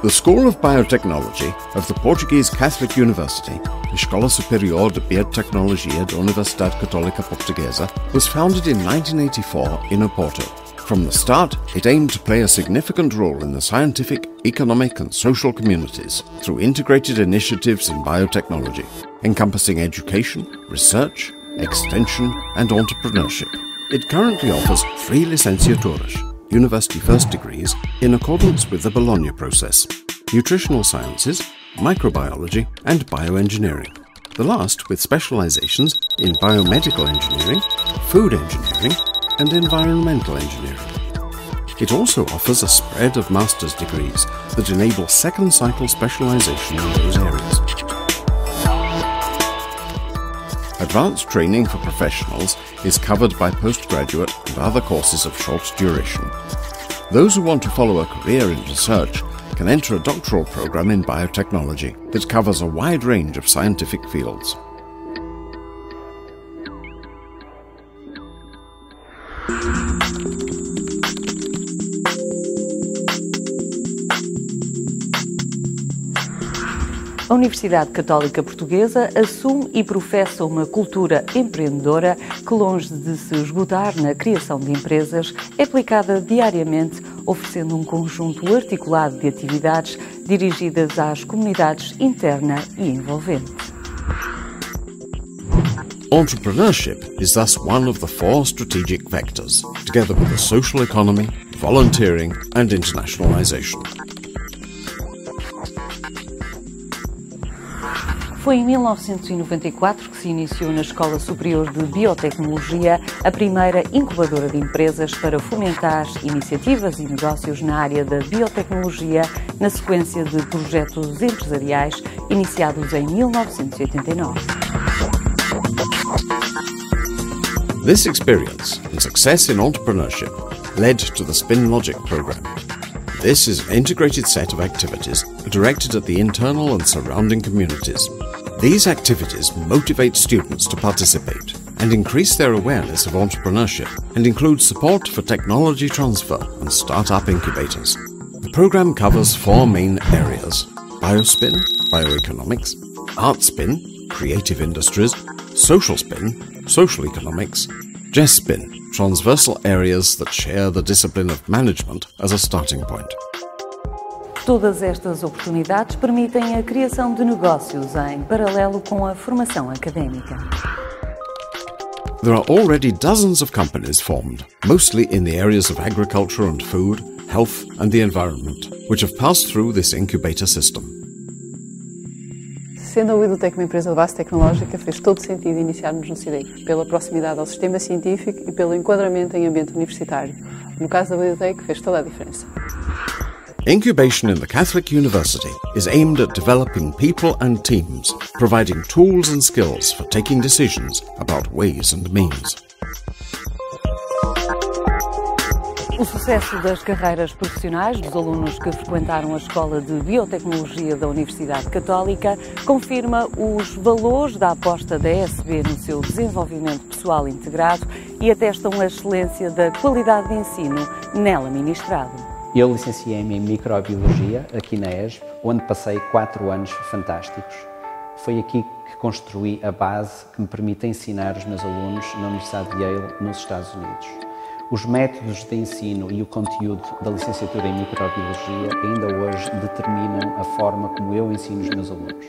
The School of Biotechnology of the Portuguese Catholic University, Escola Superior de Biotecnologia da Universidade Católica Portuguesa, was founded in 1984 in Oporto. From the start, it aimed to play a significant role in the scientific, economic, and social communities through integrated initiatives in biotechnology, encompassing education, research, extension, and entrepreneurship. It currently offers three licenciaturas, university first degrees, in accordance with the Bologna process nutritional sciences, microbiology, and bioengineering. The last with specializations in biomedical engineering, food engineering, and environmental engineering. It also offers a spread of master's degrees that enable second cycle specialization in those areas. Advanced training for professionals is covered by postgraduate and other courses of short duration. Those who want to follow a career in research can enter a doctoral program in biotechnology that covers a wide range of scientific fields. A Universidade Católica Portuguesa assume e professa uma cultura empreendedora que, longe de se esgotar na criação de empresas, é aplicada diariamente, oferecendo um conjunto articulado de atividades dirigidas às comunidades interna e envolvente. Entrepreneurship is thus one of the four strategic vectors, together with the social economy, volunteering, and internationalization. Foi em 1994 que se iniciou na Escola Superior de Biotecnologia a primeira incubadora de empresas para fomentar iniciativas e negócios na área da biotecnologia, na sequência de projetos empresariais iniciados em 1989. This experience and success in entrepreneurship led to the Spin Logic program. This is an integrated set of activities directed at the internal and surrounding communities. These activities motivate students to participate and increase their awareness of entrepreneurship and include support for technology transfer and startup incubators. The program covers four main areas biospin, bioeconomics, art spin, creative industries, social spin, social economics, Jess spin, transversal areas that share the discipline of management as a starting point. Todas estas oportunidades permitem a criação de negócios em paralelo com a formação académica. There are already dozens of companies formed, mostly in the areas of agriculture and food, health and the environment, which have passed through this incubator system. Sendo a Widotec uma empresa de base tecnológica, fez todo sentido iniciarmos no CIDEC, pela proximidade ao sistema científico e pelo enquadramento em ambiente universitário. No caso da Widotec, fez toda a diferença. Incubation in the Catholic University is aimed at developing people and teams, providing tools and skills for taking decisions about ways and means. O sucesso das carreiras profissionais dos alunos que frequentaram a Escola de Biotecnologia da Universidade Católica confirma os valores da aposta da SB no seu desenvolvimento pessoal integrado e atestam a excelência da qualidade de ensino nela ministrado. Eu licenciei-me em Microbiologia aqui na ESB, onde passei quatro anos fantásticos. Foi aqui que construí a base que me permite ensinar os meus alunos na Universidade de Yale, nos Estados Unidos. Os métodos de ensino e o conteúdo da licenciatura em Microbiologia ainda hoje determinam a forma como eu ensino os meus alunos.